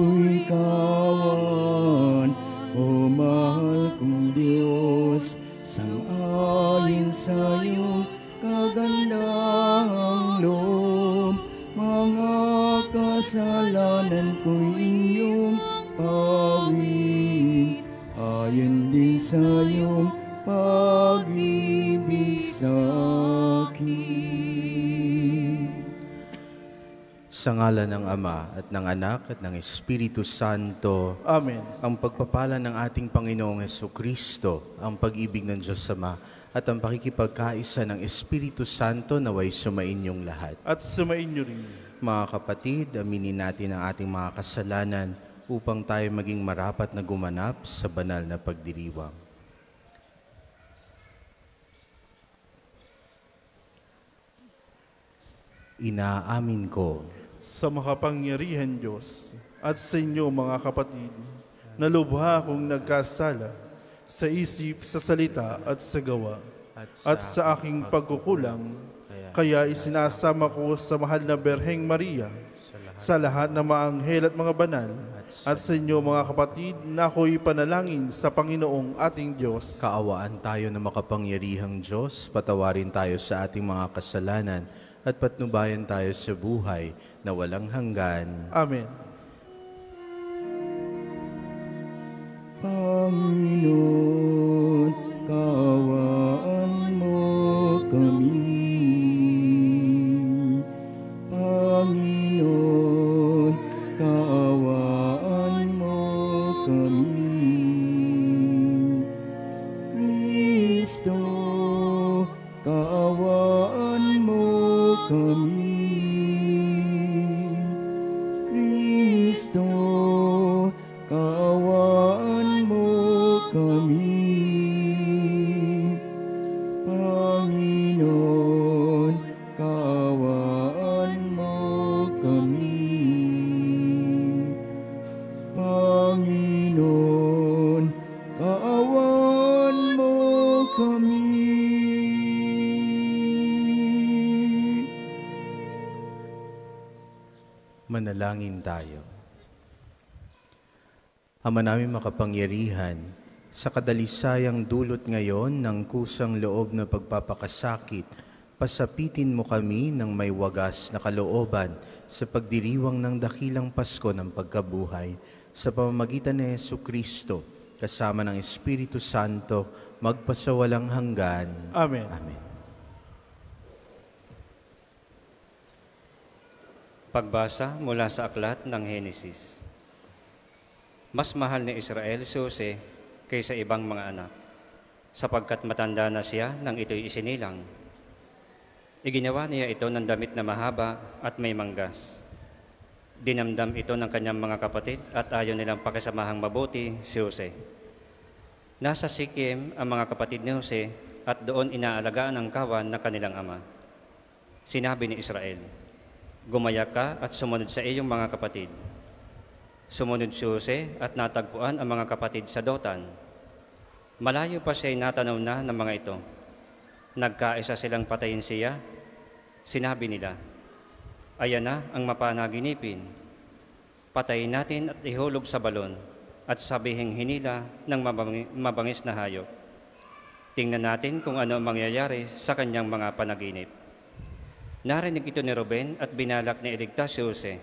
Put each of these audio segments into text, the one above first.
Ako'y kawan, Sa ngala ng Ama at ng Anak at ng Espiritu Santo, Amen. ang pagpapala ng ating Panginoong Heso Kristo, ang pag-ibig ng Diyos Ama, at ang pakikipagkaisa ng Espiritu Santo naway sumainyong lahat. At sumain niyo rin. Mga kapatid, aminin natin ang ating mga kasalanan upang tayo maging marapat na gumanap sa banal na pagdiriwang. Inaamin ko Sa makapangyarihan Diyos at sa inyo mga kapatid, na lubha akong nagkasala sa isip, sa salita at sa gawa, at sa aking pagkukulang, kaya isinasama ko sa mahal na Berheng Maria, sa lahat. ng mga anghel at mga banal, at sa inyo mga kapatid, na ako'y panalangin sa Panginoong ating Diyos. Kaawaan tayo na makapangyarihang Diyos, patawarin tayo sa ating mga kasalanan, at patnubayan tayo sa buhay na walang hanggan. Amen. Panginoon, kawaan Manalangin tayo. Ama namin makapangyarihan, sa kadalisayang dulot ngayon ng kusang loob na pagpapakasakit, pasapitin mo kami ng may wagas na kalooban sa pagdiriwang ng dakilang Pasko ng pagkabuhay sa pamamagitan ni Yesu Kristo, kasama ng Espiritu Santo, magpasawalang hanggan. Amen. Amen. Pagbasa mula sa aklat ng Henesis. Mas mahal ni Israel si Jose kaysa ibang mga anak, sapagkat matanda na siya nang ito'y isinilang. Iginawa niya ito ng damit na mahaba at may manggas. Dinamdam ito ng kanyang mga kapatid at ayaw nilang pakisamahang mabuti si Jose. Nasa Sikim ang mga kapatid ni Jose at doon inaalagaan ang kawan na kanilang ama. Sinabi ni Israel, Gumaya ka at sumunod sa iyong mga kapatid. Sumunod si Jose at natagpuan ang mga kapatid sa Dotan. Malayo pa siya'y natanaw na ng mga ito. Nagkaisa silang patayin siya. Sinabi nila, Ayan na ang mapanaginipin. Patayin natin at ihulog sa balon at sabihing hinila ng mabangi- mabangis na hayop. Tingnan natin kung ano ang mangyayari sa kanyang mga panaginip. Narinig ito ni Ruben at binalak na iligtas si Jose.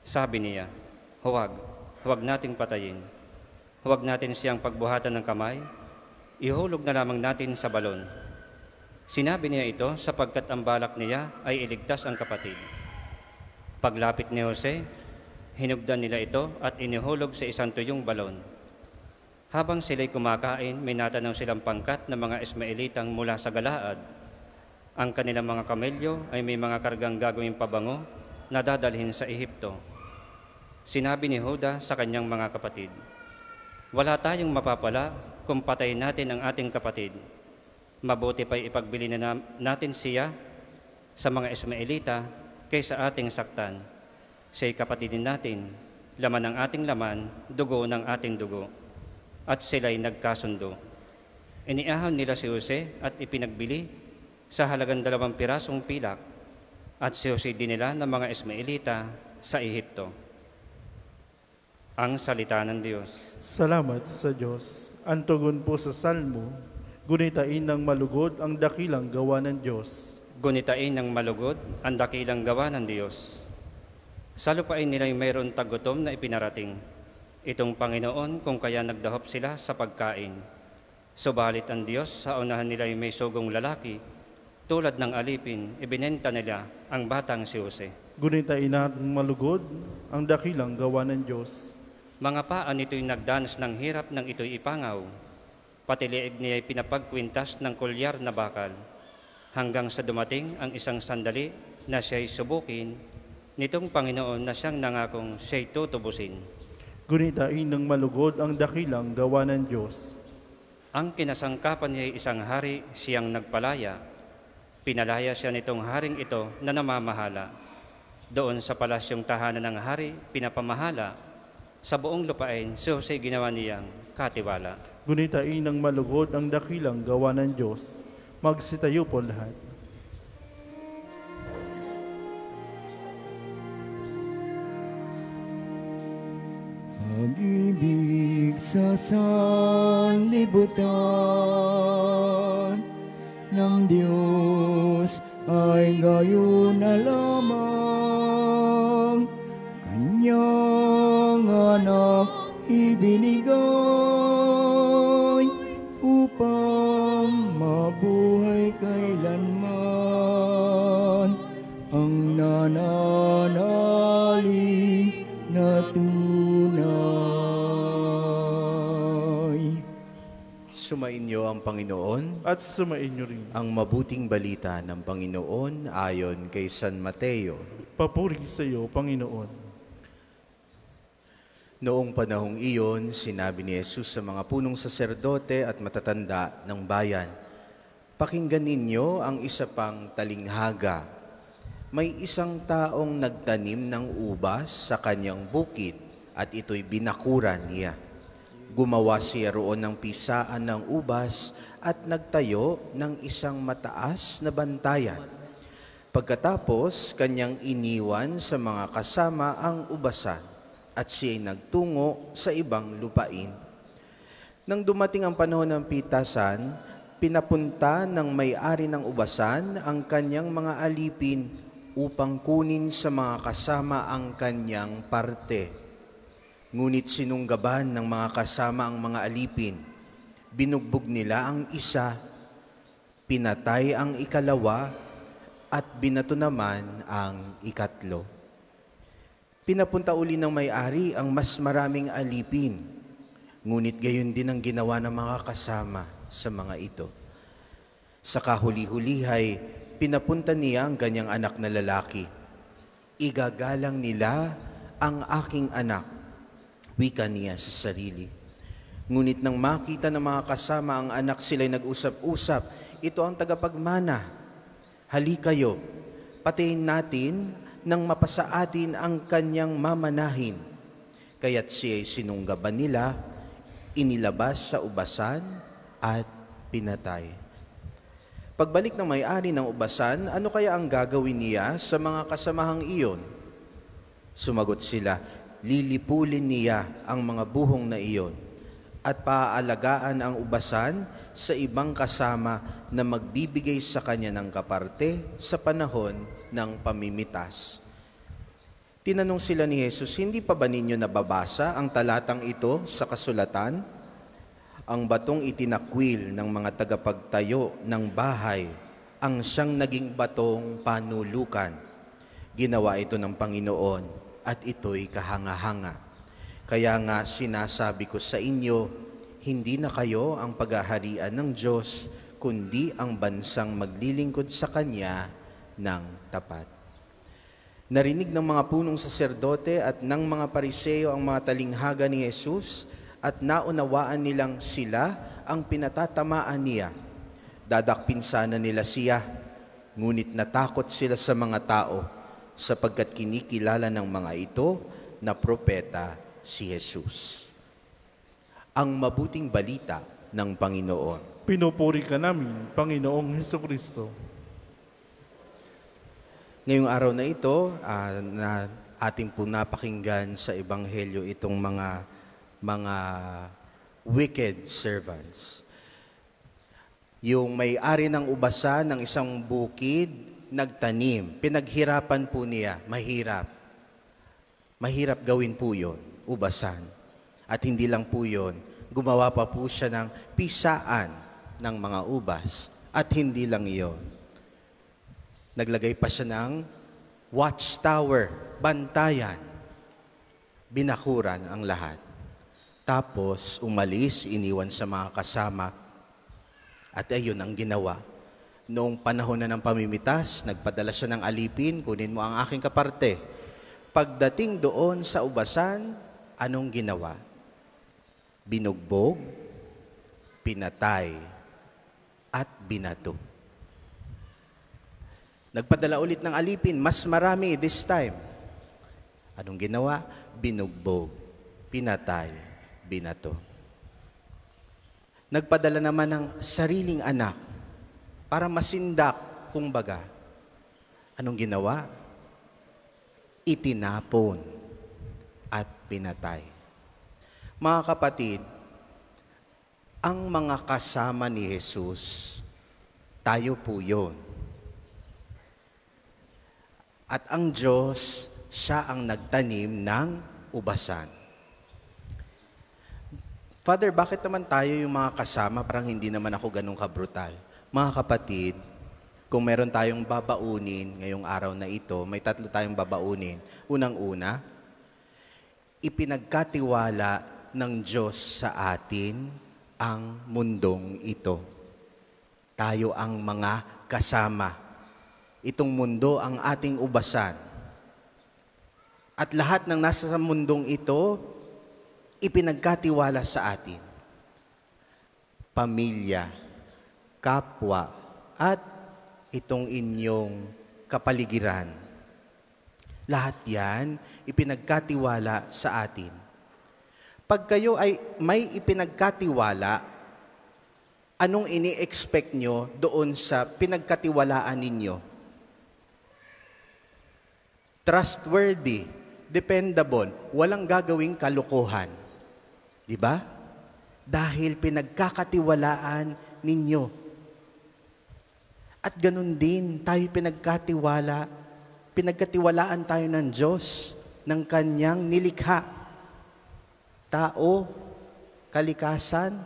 Sabi niya, Huwag, huwag nating patayin. Huwag natin siyang pagbuhatan ng kamay. Ihulog na lamang natin sa balon. Sinabi niya ito sapagkat ang balak niya ay iligtas ang kapatid. Paglapit ni Jose, hinugdan nila ito at inihulog sa isang tuyong balon. Habang sila'y kumakain, may natanaw silang pangkat ng mga Ismaelitang mula sa Galaad. Ang kanilang mga kamelyo ay may mga kargang gagawing pabango na dadalhin sa Ehipto. Sinabi ni Huda sa kanyang mga kapatid, Wala tayong mapapala kung patayin natin ang ating kapatid. Mabuti pa'y ipagbili na natin siya sa mga Ismaelita kaysa ating saktan. Siya'y kapatidin natin, laman ng ating laman, dugo ng ating dugo. At sila'y nagkasundo. Iniahon nila si Jose at ipinagbili sa halagang dalawang pirasong pilak at si Jose dinila ng mga Ismaelita sa Ehipto. Ang salita ng Diyos. Salamat sa Diyos. Ang tugon po sa salmo, gunitain ng malugod ang dakilang gawa ng Diyos. Gunitain ng malugod ang dakilang gawa ng Diyos. Sa lupain nila'y mayroon tagutom na ipinarating. Itong Panginoon kung kaya nagdahop sila sa pagkain. Subalit ang Diyos sa unahan nila'y may sugong lalaki. Tulad ng alipin, ibinenta nila ang batang si Jose. Gunitain ng malugod ang dakilang gawa ng Diyos. Mga paan nito'y nagdanas ng hirap ng ito'y ipangaw. Pati liig niya'y pinapagkwintas ng kulyar na bakal. Hanggang sa dumating ang isang sandali na siya'y subukin nitong Panginoon na siyang nangakong siya'y tutubusin. Gunitain ng malugod ang dakilang gawa ng Diyos. Ang kinasangkapan niya'y isang hari siyang nagpalaya. Pinalaya siya nitong haring ito na namamahala. Doon sa palasyong tahanan ng hari, pinapamahala. Sa buong lupain, si Jose ginawa niyang katiwala. Gunitain ng malugod ang dakilang gawa ng Diyos. Magsitayo po lahat. Pag-ibig sa sanlibutan ng Diyos ay gayon na lamang. Kanyang anak ibinigay Sumainyo ang Panginoon, At sumain niyo rin. ang mabuting balita ng Panginoon ayon kay San Mateo. Papuri sa iyo, Panginoon. Noong panahong iyon, sinabi ni Jesus sa mga punong saserdote at matatanda ng bayan, Pakinggan ninyo ang isa pang talinghaga. May isang taong nagtanim ng ubas sa kanyang bukid at ito'y binakuran niya. Gumawa siya roon ng pisaan ng ubas at nagtayo ng isang mataas na bantayan. Pagkatapos, kanyang iniwan sa mga kasama ang ubasan at siya'y nagtungo sa ibang lupain. Nang dumating ang panahon ng pitasan, pinapunta ng may-ari ng ubasan ang kanyang mga alipin upang kunin sa mga kasama ang kanyang parte. Ngunit sinunggaban ng mga kasama ang mga alipin. Binugbog nila ang isa, pinatay ang ikalawa, at binato naman ang ikatlo. Pinapunta uli ng may-ari ang mas maraming alipin. Ngunit gayon din ang ginawa ng mga kasama sa mga ito. Sa kahuli-hulihay, pinapunta niya ang kanyang anak na lalaki. Igagalang nila ang aking anak, wika niya sa sarili. Ngunit nang makita ng mga kasama ang anak sila'y nag-usap-usap, ito ang tagapagmana. Hali kayo, patayin natin nang mapasa atin ang kanyang mamanahin. Kaya't siya'y sinunggaban nila, inilabas sa ubasan at pinatay. Pagbalik ng may-ari ng ubasan, ano kaya ang gagawin niya sa mga kasamahang iyon? Sumagot sila, lilipulin niya ang mga buhong na iyon at paaalagaan ang ubasan sa ibang kasama na magbibigay sa kanya ng kaparte sa panahon ng pamimitas. Tinanong sila ni Jesus, hindi pa ba ninyo nababasa ang talatang ito sa kasulatan? Ang batong itinakwil ng mga tagapagtayo ng bahay ang siyang naging batong panulukan. Ginawa ito ng Panginoon at ito'y kahanga-hanga. Kaya nga sinasabi ko sa inyo, hindi na kayo ang paghaharian ng Diyos, kundi ang bansang maglilingkod sa Kanya ng tapat. Narinig ng mga punong saserdote at ng mga pariseo ang mga talinghaga ni Jesus at naunawaan nilang sila ang pinatatamaan niya. Dadakpin sana nila siya, ngunit natakot sila sa mga tao sapagkat kinikilala ng mga ito na propeta si Jesus. Ang mabuting balita ng Panginoon. Pinupuri ka namin, Panginoong Heso Kristo. Ngayong araw na ito, ah, na ating po napakinggan sa Ebanghelyo itong mga mga wicked servants. Yung may-ari ng ubasan ng isang bukid, nagtanim. Pinaghirapan po niya, mahirap. Mahirap gawin po yon, ubasan. At hindi lang po yon, gumawa pa po siya ng pisaan ng mga ubas. At hindi lang yon. Naglagay pa siya ng watchtower, bantayan. Binakuran ang lahat. Tapos umalis, iniwan sa mga kasama. At ayun ang ginawa. Noong panahon na ng pamimitas, nagpadala siya ng alipin, kunin mo ang aking kaparte. Pagdating doon sa ubasan, anong ginawa? Binugbog, pinatay, at binato. Nagpadala ulit ng alipin, mas marami this time. Anong ginawa? Binugbog, pinatay, binato. Nagpadala naman ng sariling anak para masindak, kumbaga. Anong ginawa? Itinapon at pinatay. Mga kapatid, ang mga kasama ni Jesus, tayo po yun. At ang Diyos, siya ang nagtanim ng ubasan. Father, bakit naman tayo yung mga kasama? Parang hindi naman ako ganun kabrutal. Mga kapatid, kung meron tayong babaunin ngayong araw na ito, may tatlo tayong babaunin. Unang-una, ipinagkatiwala ng Diyos sa atin ang mundong ito. Tayo ang mga kasama. Itong mundo ang ating ubasan. At lahat ng nasa sa mundong ito, ipinagkatiwala sa atin. Pamilya, kapwa, at itong inyong kapaligiran. Lahat yan, ipinagkatiwala sa atin. Pag kayo ay may ipinagkatiwala, anong ini-expect nyo doon sa pinagkatiwalaan ninyo? Trustworthy, dependable, walang gagawing kalukuhan. Di ba? Dahil pinagkakatiwalaan ninyo. At ganun din, tayo pinagkatiwala, pinagkatiwalaan tayo ng Diyos, ng Kanyang nilikha. Tao, kalikasan,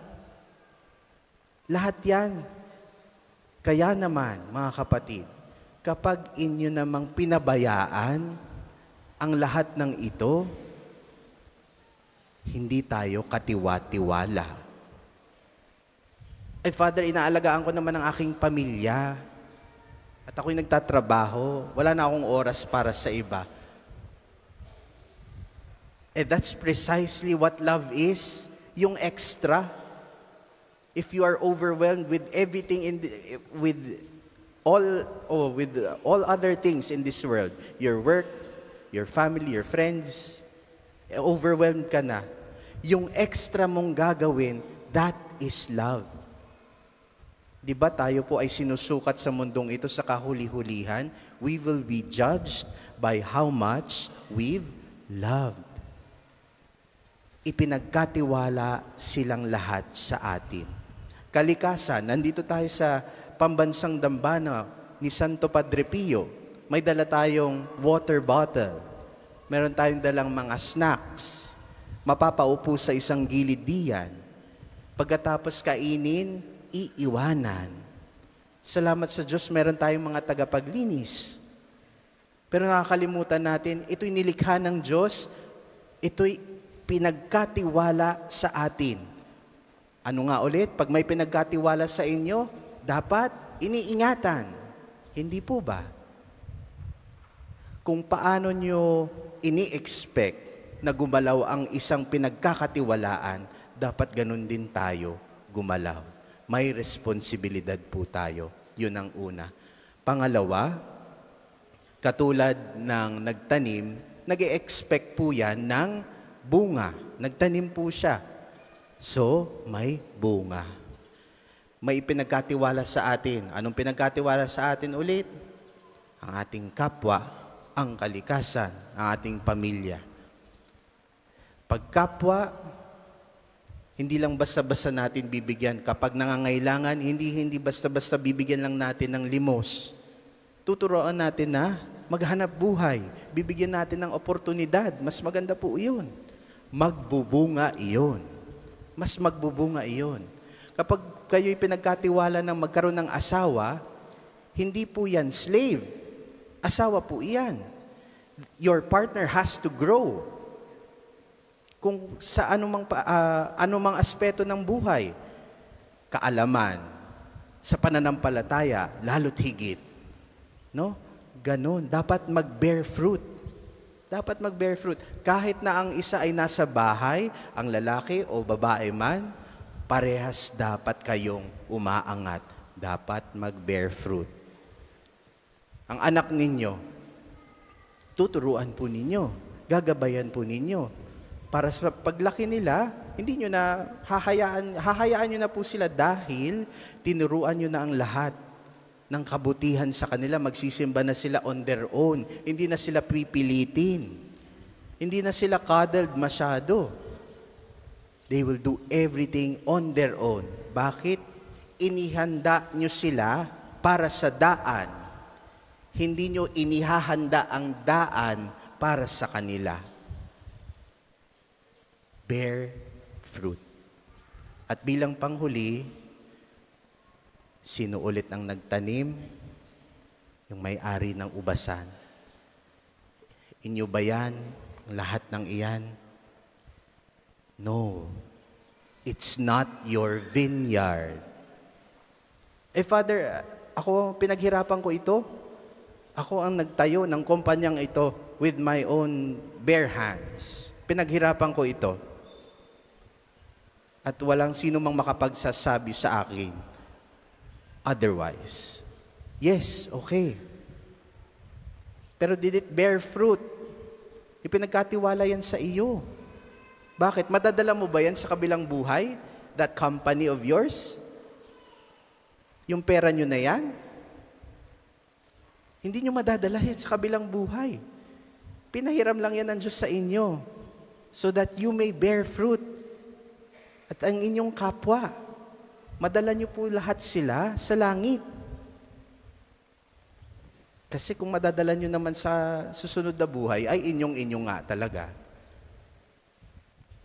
lahat yan. Kaya naman, mga kapatid, kapag inyo namang pinabayaan ang lahat ng ito, hindi tayo katiwa-tiwala. Ay, Father, inaalagaan ko naman ang aking pamilya. At ako'y nagtatrabaho. Wala na akong oras para sa iba. Eh, that's precisely what love is. Yung extra. If you are overwhelmed with everything in the, with all oh, with all other things in this world, your work, your family, your friends, eh, overwhelmed ka na. Yung extra mong gagawin, that is love. Di ba tayo po ay sinusukat sa mundong ito sa kahuli-hulihan? We will be judged by how much we've loved. Ipinagkatiwala silang lahat sa atin. Kalikasan, nandito tayo sa pambansang dambana ni Santo Padre Pio. May dala tayong water bottle. Meron tayong dalang mga snacks. Mapapaupo sa isang gilid diyan. Pagkatapos kainin, iiwanan. Salamat sa Diyos, meron tayong mga tagapaglinis. Pero nakakalimutan natin, ito'y nilikha ng Diyos, ito'y pinagkatiwala sa atin. Ano nga ulit? Pag may pinagkatiwala sa inyo, dapat iniingatan. Hindi po ba? Kung paano nyo ini-expect na gumalaw ang isang pinagkakatiwalaan, dapat ganun din tayo gumalaw may responsibilidad po tayo. Yun ang una. Pangalawa, katulad ng nagtanim, nag expect po yan ng bunga. Nagtanim po siya. So, may bunga. May pinagkatiwala sa atin. Anong pinagkatiwala sa atin ulit? Ang ating kapwa, ang kalikasan, ang ating pamilya. Pagkapwa, hindi lang basta-basta natin bibigyan. Kapag nangangailangan, hindi hindi basta-basta bibigyan lang natin ng limos. Tuturoan natin na maghanap buhay. Bibigyan natin ng oportunidad. Mas maganda po iyon. Magbubunga iyon. Mas magbubunga iyon. Kapag kayo'y pinagkatiwala ng magkaroon ng asawa, hindi po yan slave. Asawa po iyan. Your partner has to grow kung sa anumang, ah, anumang aspeto ng buhay. Kaalaman, sa pananampalataya, lalo't higit. No? Ganon. Dapat mag-bear fruit. Dapat mag-bear fruit. Kahit na ang isa ay nasa bahay, ang lalaki o babae man, parehas dapat kayong umaangat. Dapat mag-bear fruit. Ang anak ninyo, tuturuan po ninyo, gagabayan po ninyo. Para sa paglaki nila, hindi nyo na hahayaan, hahayaan nyo na po sila dahil tinuruan nyo na ang lahat ng kabutihan sa kanila. Magsisimba na sila on their own. Hindi na sila pipilitin. Hindi na sila cuddled masyado. They will do everything on their own. Bakit? Inihanda nyo sila para sa daan. Hindi nyo inihahanda ang daan para sa kanila bear fruit. At bilang panghuli, sino ulit ang nagtanim? Yung may-ari ng ubasan. Inyo ba yan? Lahat ng iyan? No. It's not your vineyard. Eh, Father, ako pinaghirapan ko ito. Ako ang nagtayo ng kumpanyang ito with my own bare hands. Pinaghirapan ko ito at walang sino mang makapagsasabi sa akin otherwise. Yes, okay. Pero did it bear fruit? Ipinagkatiwala yan sa iyo. Bakit? Madadala mo ba yan sa kabilang buhay? That company of yours? Yung pera nyo na yan? Hindi nyo madadala yan sa kabilang buhay. Pinahiram lang yan ng Diyos sa inyo so that you may bear fruit at ang inyong kapwa. Madala niyo po lahat sila sa langit. Kasi kung madadala niyo naman sa susunod na buhay, ay inyong-inyo nga talaga.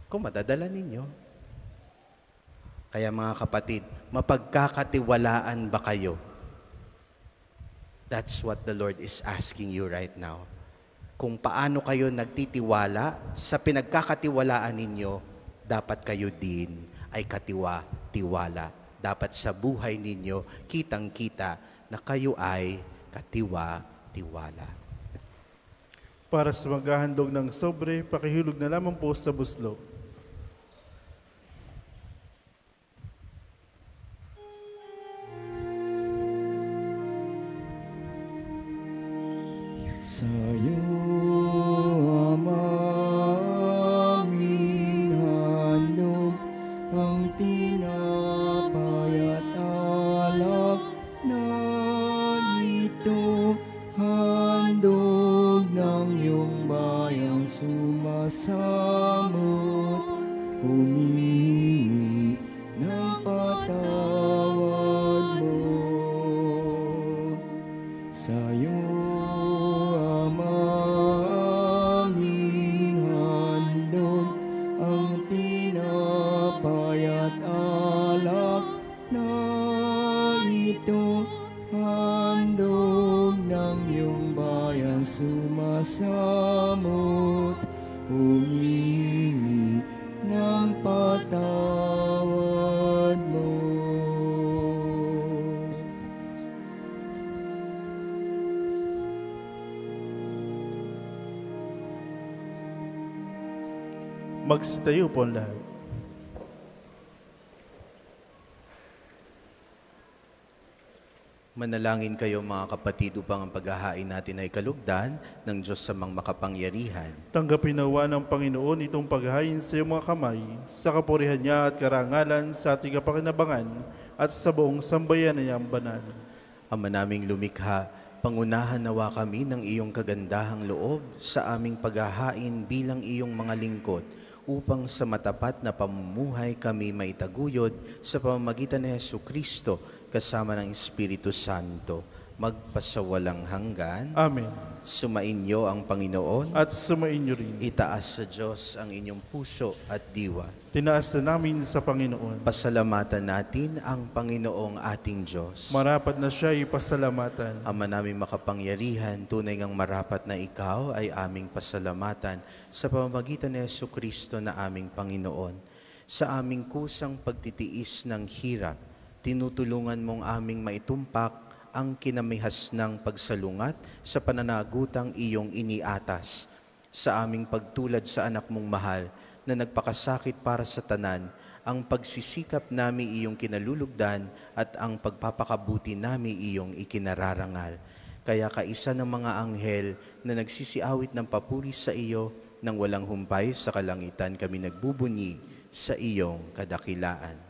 Kung madadala ninyo. Kaya mga kapatid, mapagkakatiwalaan ba kayo? That's what the Lord is asking you right now. Kung paano kayo nagtitiwala sa pinagkakatiwalaan ninyo dapat kayo din ay katiwa-tiwala. Dapat sa buhay ninyo, kitang-kita na kayo ay katiwa-tiwala. Para sa maghahandog ng sobre, pakihulog na lamang po sa buslo. Sa'yo, Ama, Magsitayo po ang lahat. Manalangin kayo mga kapatid upang ang paghahain natin ay kalugdan ng Diyos sa mga makapangyarihan. Tanggapin nawa ng Panginoon itong paghahain sa iyong mga kamay, sa kapurihan niya at karangalan sa ating kapakinabangan at sa buong sambayan niyang banal. Ama naming lumikha, Pangunahan nawa kami ng iyong kagandahang loob sa aming paghahain bilang iyong mga lingkod upang sa matapat na pamumuhay kami maitaguyod sa pamamagitan ni Heso Kristo kasama ng Espiritu Santo magpasawalang hanggan. Amen. Sumainyo ang Panginoon. At sumainyo rin. Itaas sa Diyos ang inyong puso at diwa. Tinaas na namin sa Panginoon. Pasalamatan natin ang Panginoong ating Diyos. Marapat na siya ipasalamatan. Ama namin makapangyarihan, tunay ngang marapat na ikaw ay aming pasalamatan sa pamamagitan ni Yesu Kristo na aming Panginoon. Sa aming kusang pagtitiis ng hirap, tinutulungan mong aming maitumpak ang kinamihas ng pagsalungat sa pananagutang iyong iniatas. Sa aming pagtulad sa anak mong mahal na nagpakasakit para sa tanan, ang pagsisikap nami iyong kinalulugdan at ang pagpapakabuti nami iyong ikinararangal. Kaya kaisa ng mga anghel na nagsisiawit ng papuri sa iyo nang walang humpay sa kalangitan kami nagbubunyi sa iyong kadakilaan.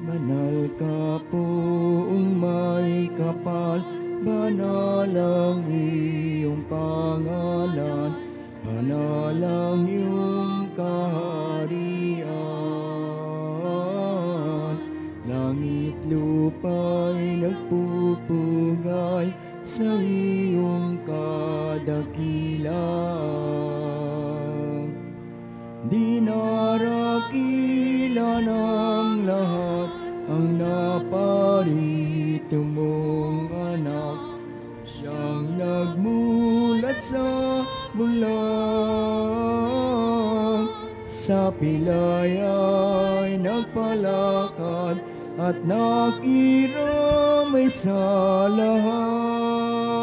Banal ka poong may kapal, banal ang iyong pangalan, banal ang iyong kaharian. Langit lupa'y nagpupugay sa iyong kadakilaan. Dinarakila ng lahat ang naparito mong anak. Siyang nagmulat sa bulan. Sa pilay ay nagpalakad at nakiramay sa lahat.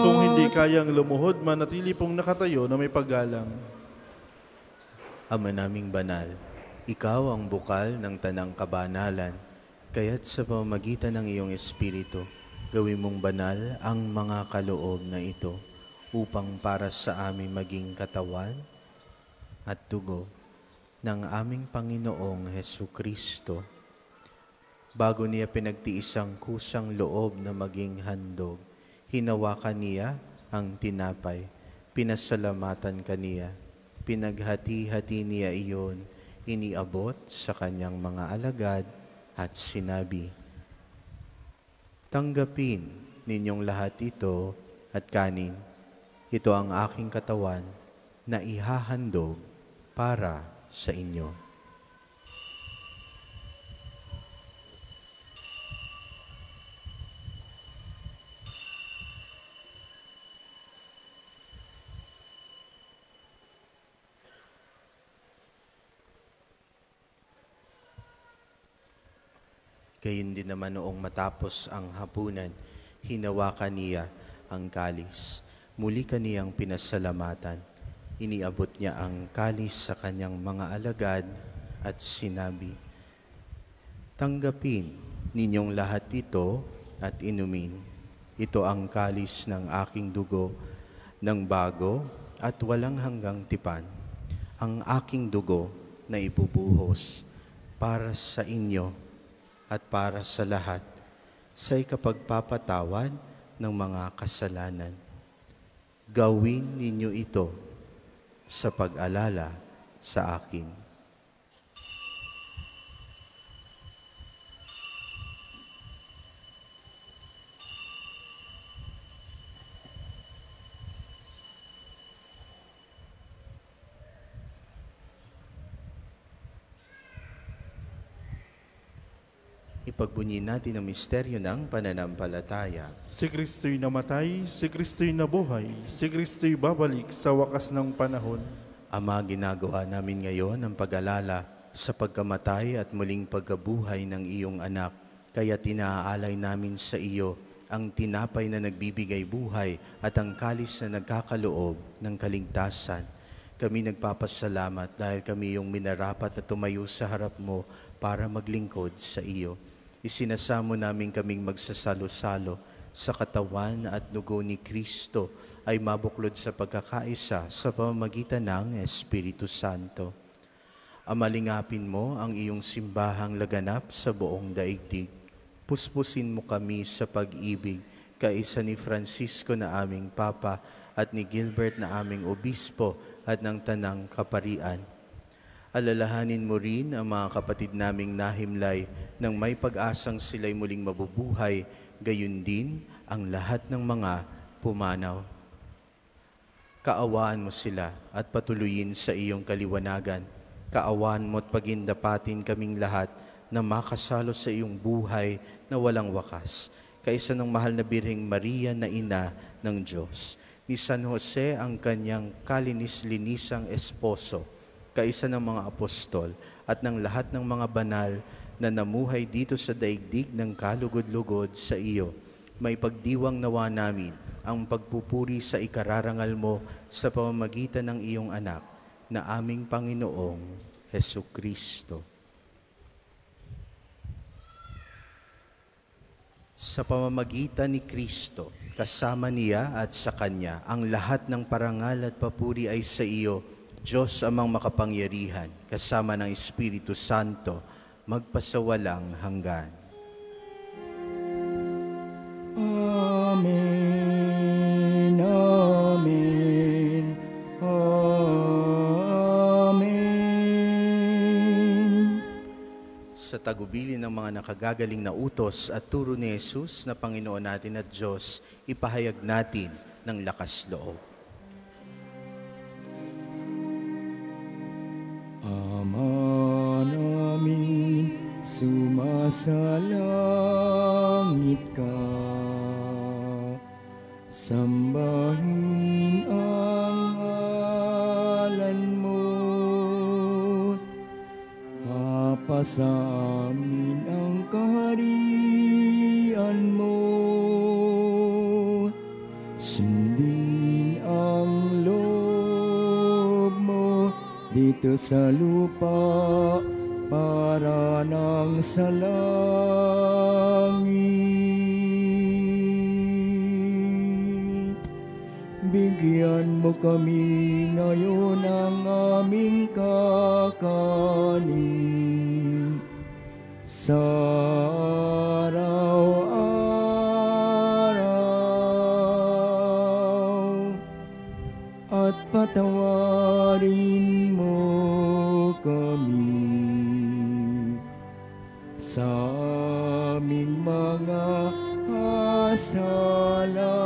Kung hindi kayang lumuhod, manatili pong nakatayo na may paggalang. Ama naming banal, ikaw ang bukal ng tanang kabanalan, kaya't sa pamamagitan ng iyong Espiritu, gawin mong banal ang mga kaloob na ito upang para sa amin maging katawan at dugo ng aming Panginoong Heso Kristo. Bago niya pinagtiis ang kusang loob na maging handog, hinawakan niya ang tinapay, pinasalamatan kaniya, pinaghati-hati niya iyon, iniabot sa kanyang mga alagad at sinabi, Tanggapin ninyong lahat ito at kanin. Ito ang aking katawan na ihahandog para sa inyo. Gayun din naman noong matapos ang hapunan, hinawakan niya ang kalis. Muli kaniyang pinasalamatan. Iniabot niya ang kalis sa kanyang mga alagad at sinabi, Tanggapin ninyong lahat ito at inumin. Ito ang kalis ng aking dugo ng bago at walang hanggang tipan. Ang aking dugo na ibubuhos para sa inyo at para sa lahat sa ikapagpapatawad ng mga kasalanan. Gawin ninyo ito sa pag-alala sa akin. Ipagbunyi natin ang misteryo ng pananampalataya. Si Kristo'y namatay, si Kristo'y nabuhay, si Kristo'y babalik sa wakas ng panahon. Ama, ginagawa namin ngayon ang pag-alala sa pagkamatay at muling pagkabuhay ng iyong anak. Kaya tinaalay namin sa iyo ang tinapay na nagbibigay buhay at ang kalis na nagkakaloob ng kaligtasan. Kami nagpapasalamat dahil kami yung minarapat na tumayo sa harap mo para maglingkod sa iyo. Isinasamo namin kaming magsasalo-salo sa katawan at dugo ni Kristo ay mabuklod sa pagkakaisa sa pamamagitan ng Espiritu Santo. Amalingapin mo ang iyong simbahang laganap sa buong daigdig. Puspusin mo kami sa pag-ibig, kaisa ni Francisco na aming Papa at ni Gilbert na aming Obispo at ng Tanang Kaparian. Alalahanin mo rin ang mga kapatid naming nahimlay nang may pag-asang sila'y muling mabubuhay, gayon din ang lahat ng mga pumanaw. Kaawaan mo sila at patuloyin sa iyong kaliwanagan. Kaawaan mo at pagindapatin kaming lahat na makasalo sa iyong buhay na walang wakas. Kaisa ng mahal na Birheng Maria na ina ng Diyos. Ni San Jose ang kanyang kalinis-linisang esposo. Kaisa ng mga apostol at ng lahat ng mga banal na namuhay dito sa daigdig ng kalugod-lugod sa iyo. May pagdiwang nawa namin ang pagpupuri sa ikararangal mo sa pamamagitan ng iyong anak na aming Panginoong Heso Kristo. Sa pamamagitan ni Kristo, kasama niya at sa Kanya, ang lahat ng parangal at papuri ay sa iyo, Diyos amang makapangyarihan, kasama ng Espiritu Santo, magpasawalang hanggan. Amen. Amen. Amen. Sa tagubilin ng mga nakagagaling na utos at turo ni Jesus na Panginoon natin at Diyos, ipahayag natin ng lakas loob. Sumasalangit ka. Sambahin ang ngalan mo. Mapasa amin ang kaharian mo. Sundin ang loob mo dito sa lupa para nang sa langit. Bigyan mo kami ngayon ng aming kakanin sa araw-araw at patawarin sa aming mga asala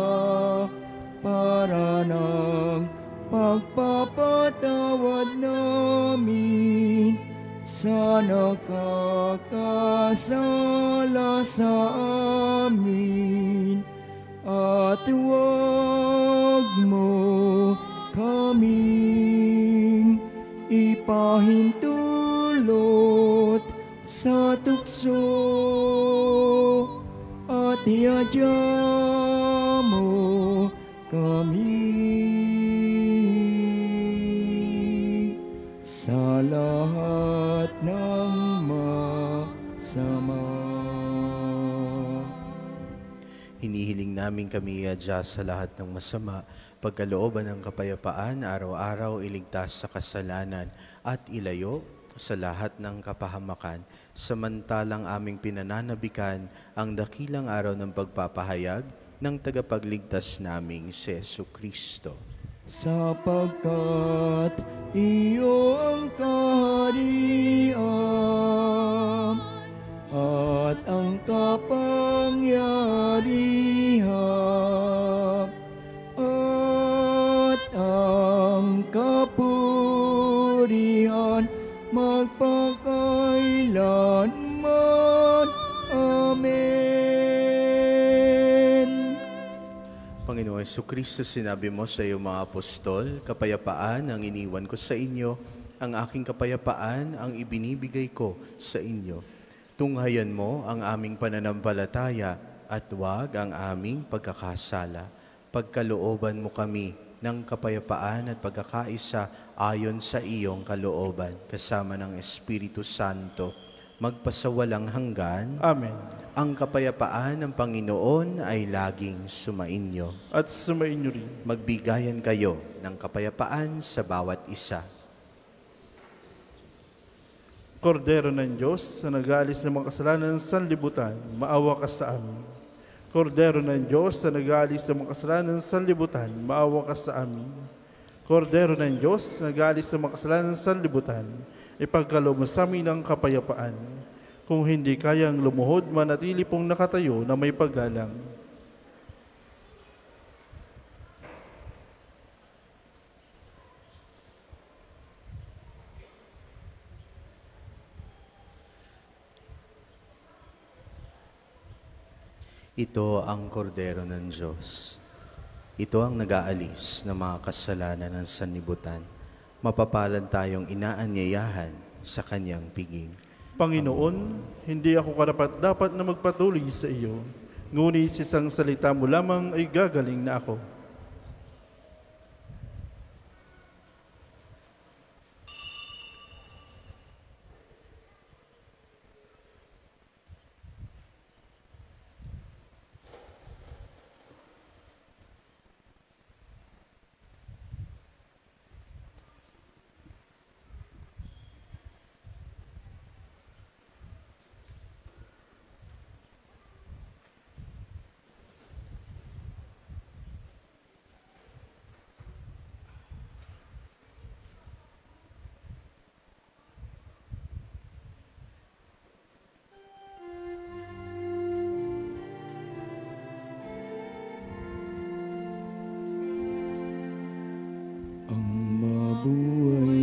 para ng pagpapatawad namin sa nakakasala sa amin. At huwag mo kaming ipahintulot sa tukso at iadya mo kami sa lahat ng masama. Hinihiling namin kami iadya sa lahat ng masama, pagkalooban ng kapayapaan, araw-araw iligtas sa kasalanan at ilayo sa lahat ng kapahamakan, samantalang aming pinananabikan ang dakilang araw ng pagpapahayag ng tagapagligtas naming si Yesu Kristo. sapagkat iyo ang kaharian at ang kapangyarihan Panginoon Yesu Kristo, sinabi mo sa iyong mga apostol, kapayapaan ang iniwan ko sa inyo, ang aking kapayapaan ang ibinibigay ko sa inyo. Tunghayan mo ang aming pananampalataya at huwag ang aming pagkakasala. Pagkalooban mo kami ng kapayapaan at pagkakaisa ayon sa iyong kalooban, kasama ng Espiritu Santo, magpasawalang hanggan. Amen. Ang kapayapaan ng Panginoon ay laging sumainyo. At sumainyo rin. Magbigayan kayo ng kapayapaan sa bawat isa. Kordero ng Diyos na nag-aalis ng mga kasalanan ng sanlibutan, maawa ka sa amin. Kordero ng Diyos na nag-aalis ng mga kasalanan ng sanlibutan, maawa ka sa amin. Kordero ng Diyos na nag-aalis ng mga kasalanan ng sanlibutan, ipagkaloob mo sa amin ang kapayapaan. Kung hindi kayang lumuhod, manatili pong nakatayo na may paggalang. Ito ang kordero ng Diyos. Ito ang nag-aalis ng mga kasalanan ng sanlibutan. Mapapalad tayong inaanyayahan sa kanyang piging. Panginoon, hindi ako karapat dapat na magpatuloy sa iyo, ngunit sa isang salita mo lamang ay gagaling na ako.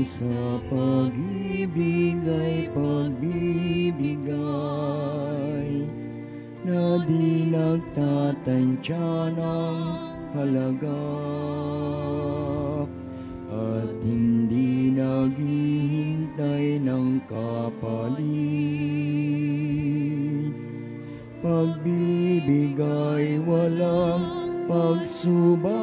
Sa pag-ibig ay pagbibigay na di nagtatansya ng halaga at hindi naghihintay ng kapalit. Pagbibigay walang pagsubalit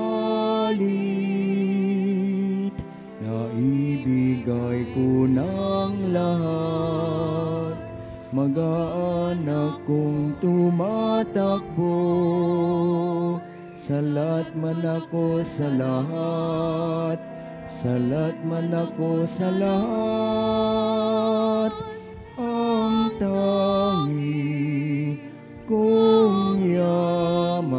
Salat man ako sa lahat. Salat man ako sa lahat. Ang tangi kong yaman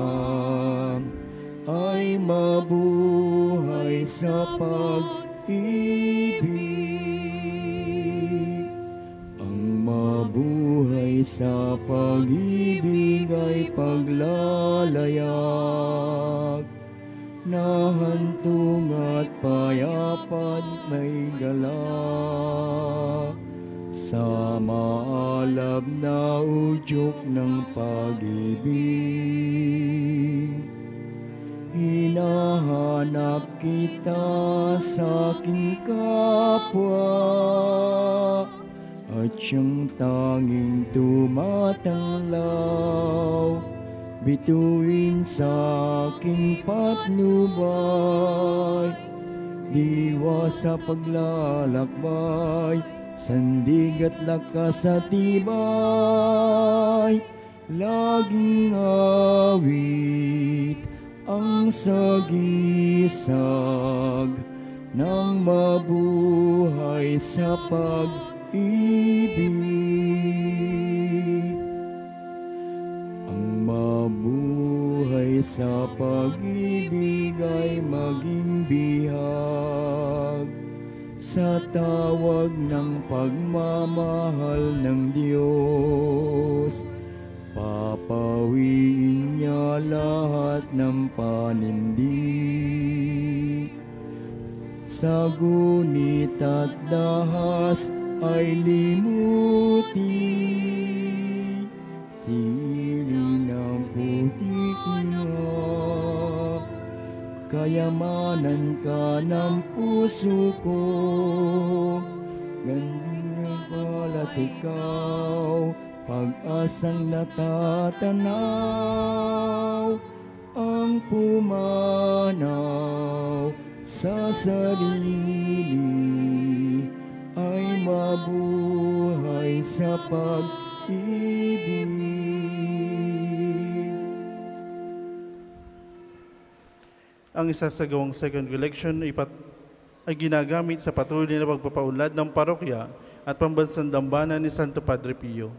ay mabuhay sa pag-ibig. Ang mabuhay sa pag-ibig ay paglalayag payapat may galak Sa maalab na udyok ng pag-ibig. Hinahanap kita sa aking kapwa At siyang tanging tumatanglaw. Bituin sa aking patnubay Diwa sa paglalakbay Sandig at lakas at tibay Laging awit ang sagisag ng mabuhay sa pag-ibig. Ang mabuhay sa pag-ibig sa tawag ng pagmamahal ng Diyos. Papawiin niya lahat ng panindig. Sa gunit at dahas ay limuti. Siling Kayamanan ka ng puso ko. Gandang balat ikaw pag-asang natatanaw ang pumanaw sa sarili ay mabuhay sa pag-ibig. Ang isasagawang second election ay, pat- ay ginagamit sa patuloy na pagpapaunlad ng parokya at pambansang dambana ni Santo Padre Pio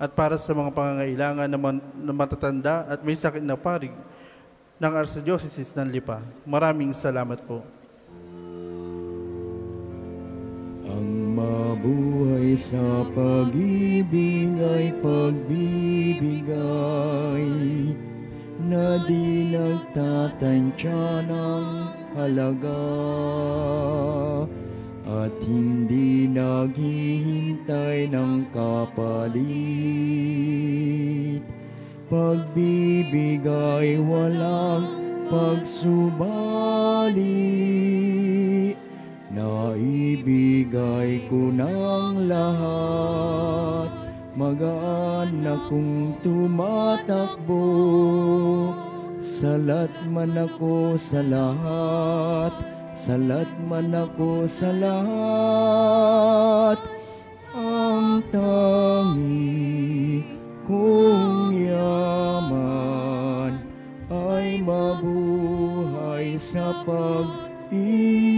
at para sa mga pangangailangan na, man- na matatanda at may sakit na parig ng Archdiocese ng Lipa. Maraming salamat po. Ang mabuhay sa pag-ibig ay pagbibigay na di nagtatansya ng halaga at hindi naghihintay ng kapalit. Pagbibigay walang pagsubali Naibigay ko ng lahat Magaan akong tumatakbo. Salat man ako sa lahat. Salat man ako sa lahat. Ang tangi kong yaman Ay mabuhay sa pag-ibig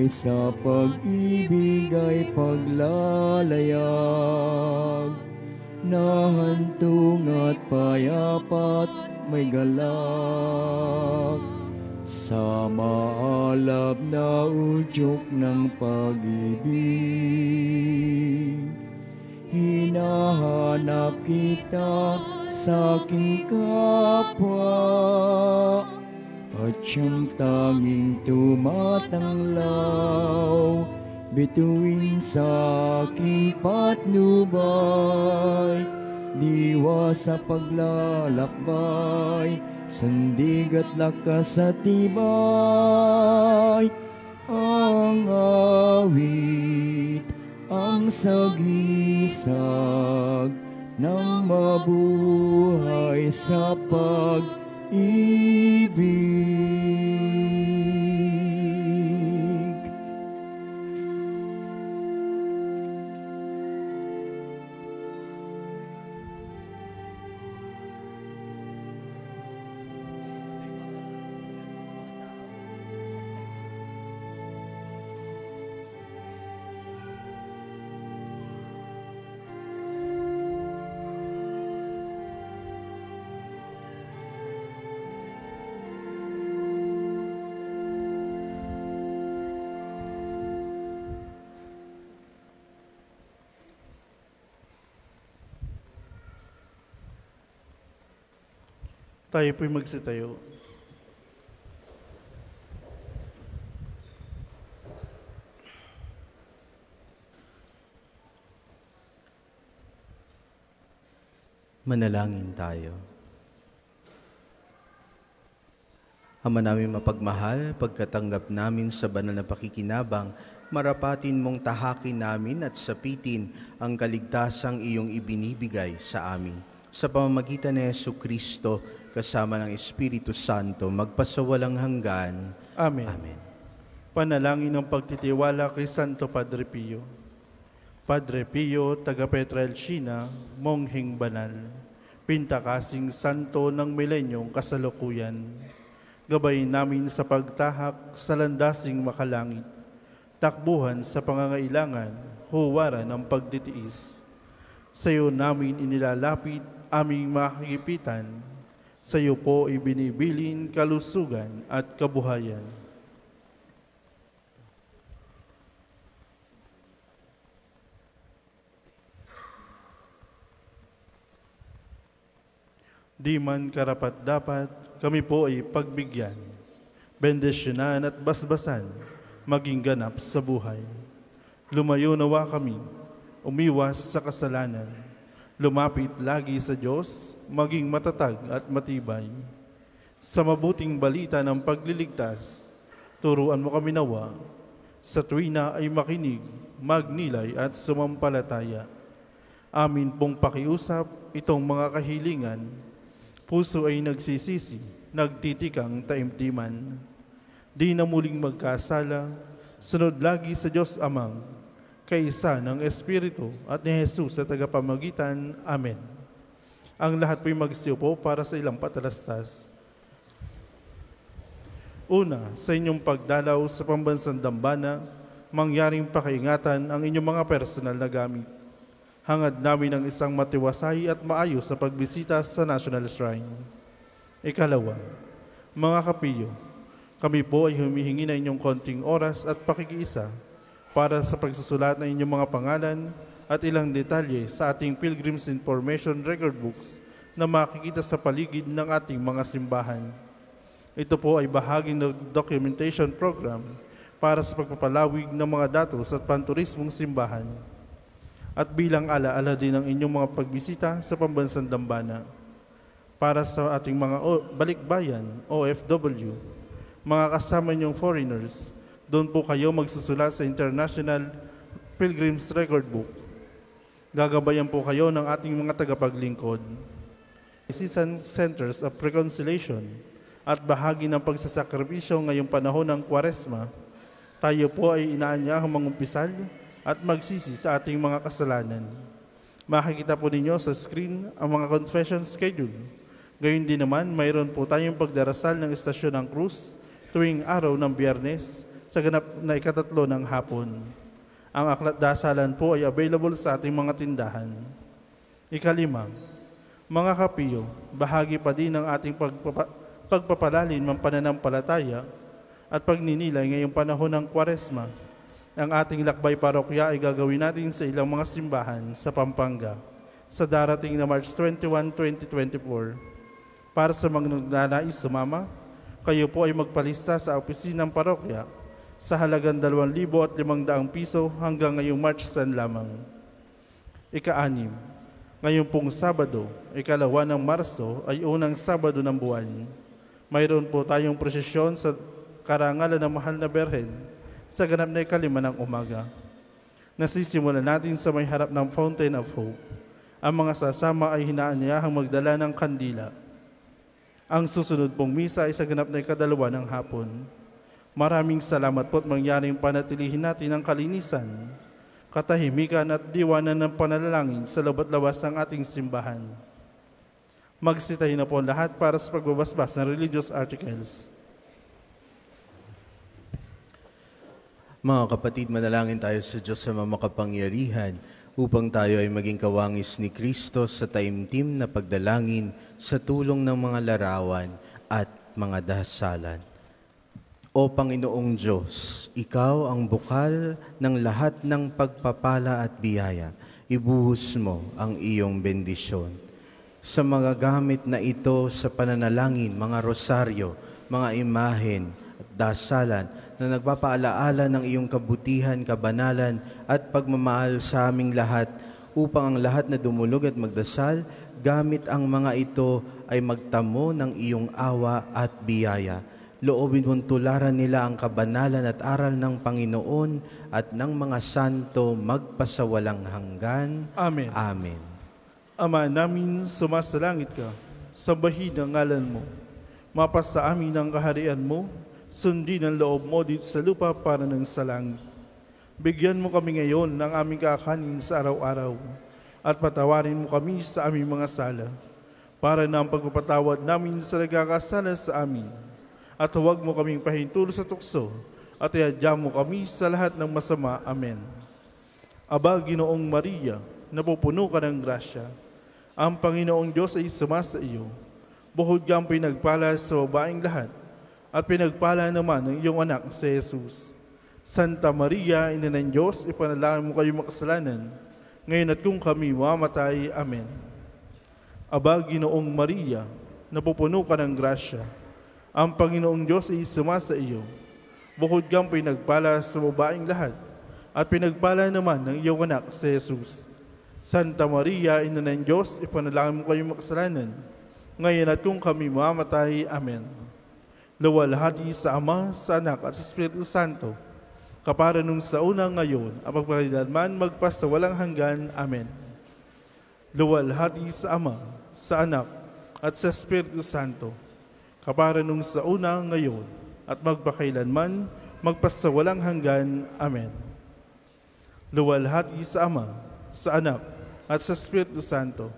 mabuhay sa pag-ibig ay paglalayag. Nahantong at payapat may galak Sa maalab na udyok ng pag-ibig Hinahanap kita sa aking kapwa at siyang tanging tumatanglaw Bituin sa aking patnubay. Diwa sa paglalakbay Sandig at lakas at tibay. Ang awit, ang sagisag Ng mabuhay sa pag-ibig Tayo po'y magsitayo. Manalangin tayo. Ama namin mapagmahal, pagkatanggap namin sa banal na pakikinabang, marapatin mong tahakin namin at sapitin ang kaligtasang iyong ibinibigay sa amin. Sa pamamagitan ni Yesu Kristo, kasama ng Espiritu Santo, magpasawalang hanggan. Amen. Amen. Panalangin ng pagtitiwala kay Santo Padre Pio. Padre Pio, taga Petra Elcina, monghing banal, pintakasing santo ng milenyong kasalukuyan. Gabay namin sa pagtahak sa landasing makalangit, takbuhan sa pangangailangan, huwaran ng pagtitiis. Sa iyo namin inilalapit aming makikipitan, sa iyo po ibinibilin kalusugan at kabuhayan. Di man karapat dapat, kami po ay pagbigyan, bendisyonan at basbasan, maging ganap sa buhay. Lumayo nawa kami, umiwas sa kasalanan, lumapit lagi sa Diyos, maging matatag at matibay. Sa mabuting balita ng pagliligtas, turuan mo kami nawa, sa tuwina ay makinig, magnilay at sumampalataya. Amin pong pakiusap itong mga kahilingan, puso ay nagsisisi, nagtitikang taimtiman. Di na muling magkasala, sunod lagi sa Diyos Amang, kaisa ng Espiritu at ni Jesus sa tagapamagitan. Amen. Ang lahat po'y magsiupo para sa ilang patalastas. Una, sa inyong pagdalaw sa pambansang dambana, mangyaring pakaingatan ang inyong mga personal na gamit. Hangad namin ang isang matiwasay at maayos sa pagbisita sa National Shrine. Ikalawa, mga kapiyo, kami po ay humihingi na inyong konting oras at pakikiisa para sa pagsusulat ng inyong mga pangalan at ilang detalye sa ating Pilgrim's Information Record Books na makikita sa paligid ng ating mga simbahan. Ito po ay bahagi ng documentation program para sa pagpapalawig ng mga datos at panturismong simbahan at bilang alaala din ng inyong mga pagbisita sa pambansang dambana para sa ating mga balikbayan, OFW, mga kasama niyong foreigners, doon po kayo magsusulat sa International Pilgrims Record Book. Gagabayan po kayo ng ating mga tagapaglingkod. Season Centers of Reconciliation at bahagi ng pagsasakripisyo ngayong panahon ng Kwaresma, tayo po ay inaanyahang mangumpisal at magsisi sa ating mga kasalanan. Makikita po ninyo sa screen ang mga confession schedule. Gayun din naman, mayroon po tayong pagdarasal ng Estasyon ng Cruz tuwing araw ng biyernes sa ganap na ikatatlo ng hapon. Ang aklat dasalan po ay available sa ating mga tindahan. Ikalima, mga kapiyo, bahagi pa din ng ating pagpapa- pagpapalalim ng pananampalataya at pagninilay ngayong panahon ng Kwaresma. Ang ating lakbay parokya ay gagawin natin sa ilang mga simbahan sa Pampanga sa darating na March 21, 2024. Para sa mga nagnanais sumama, kayo po ay magpalista sa opisinang parokya sa halagang 2,500 piso hanggang ngayong March 10 lamang. Ika-anim, ngayong pong Sabado, ikalawa ng Marso ay unang Sabado ng buwan. Mayroon po tayong prosesyon sa karangalan ng Mahal na Berhen sa ganap na ikalima ng umaga. Nasisimulan natin sa may harap ng Fountain of Hope. Ang mga sasama ay hinaanyahang magdala ng kandila. Ang susunod pong misa ay sa ganap na ikadalawa ng hapon. Maraming salamat po at mangyaring panatilihin natin ang kalinisan, katahimikan at diwanan ng panalangin sa loob at lawas ng ating simbahan. Magsitahin na po lahat para sa pagbabasbas ng religious articles. Mga kapatid, manalangin tayo sa Diyos sa mamakapangyarihan upang tayo ay maging kawangis ni Kristo sa taimtim na pagdalangin sa tulong ng mga larawan at mga dasalan. O Panginoong Diyos, Ikaw ang bukal ng lahat ng pagpapala at biyaya. Ibuhos mo ang iyong bendisyon. Sa mga gamit na ito sa pananalangin, mga rosaryo, mga imahen at dasalan na nagpapaalaala ng iyong kabutihan, kabanalan at pagmamahal sa aming lahat upang ang lahat na dumulog at magdasal, gamit ang mga ito ay magtamo ng iyong awa at biyaya. Loobin mong tularan nila ang kabanalan at aral ng Panginoon at ng mga santo magpasawalang hanggan. Amen. Amen. Ama namin, sumasalangit ka, sambahin ang ngalan mo. Mapasa amin ang kaharian mo, sundin ang loob mo dito sa lupa para ng sa langit. Bigyan mo kami ngayon ng aming kakanin sa araw-araw at patawarin mo kami sa aming mga sala para na ang pagpapatawad namin sa nagkakasala sa amin. At huwag mo kaming pahintulo sa tukso at iadya mo kami sa lahat ng masama. Amen. Aba, Ginoong Maria, napupuno ka ng grasya. Ang Panginoong Diyos ay sumasa iyo. Bukod kang pinagpala sa babaeng lahat, at pinagpala naman ng iyong anak si Jesus. Santa Maria, Ina ng Diyos, ipanalangin mo kayo makasalanan, ngayon at kung kami mamatay. Amen. Aba, Ginoong Maria, napupuno ka ng grasya. Ang Panginoong Diyos ay sumasa iyo. Bukod kang pinagpala sa babaeng lahat, at pinagpala naman ng iyong anak si Jesus. Santa Maria, Ina ng Diyos, ipanalangin mo kayo makasalanan, ngayon at kung kami mamatay. Amen. Luwalhati sa Ama, sa Anak at sa Espiritu Santo, kapara nung sa una ngayon, ang pagpapalilanman magpas sa walang hanggan. Amen. Luwalhati sa Ama, sa Anak at sa Espiritu Santo, kapara nung sa una ngayon at magpakailanman, magpasawalang hanggan. Amen. Luwalhati sa Ama, sa Anak, at sa Espiritu Santo,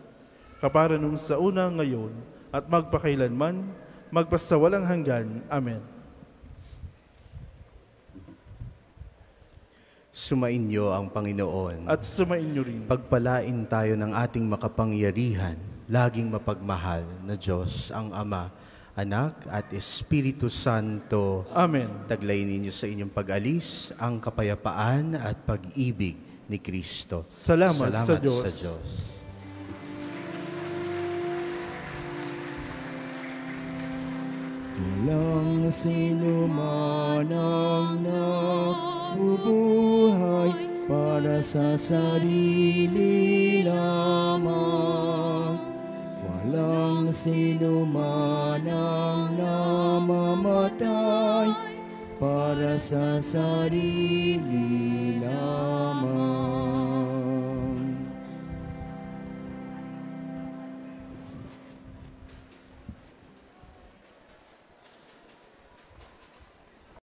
kapara nung sa una ngayon at magpakailanman, magpasawalang hanggan. Amen. Sumainyo ang Panginoon. At sumainyo rin. Pagpalain tayo ng ating makapangyarihan, laging mapagmahal na Diyos ang Ama, Anak at Espiritu Santo. Amen. Taglayin ninyo sa inyong pag-alis ang kapayapaan at pag-ibig ni Kristo. Salamat sa Diyos. sa Diyos. Walang sino man ang nabubuhay para sa sarili lamang. Walang sino man ang namamatay para sa sarili lamang.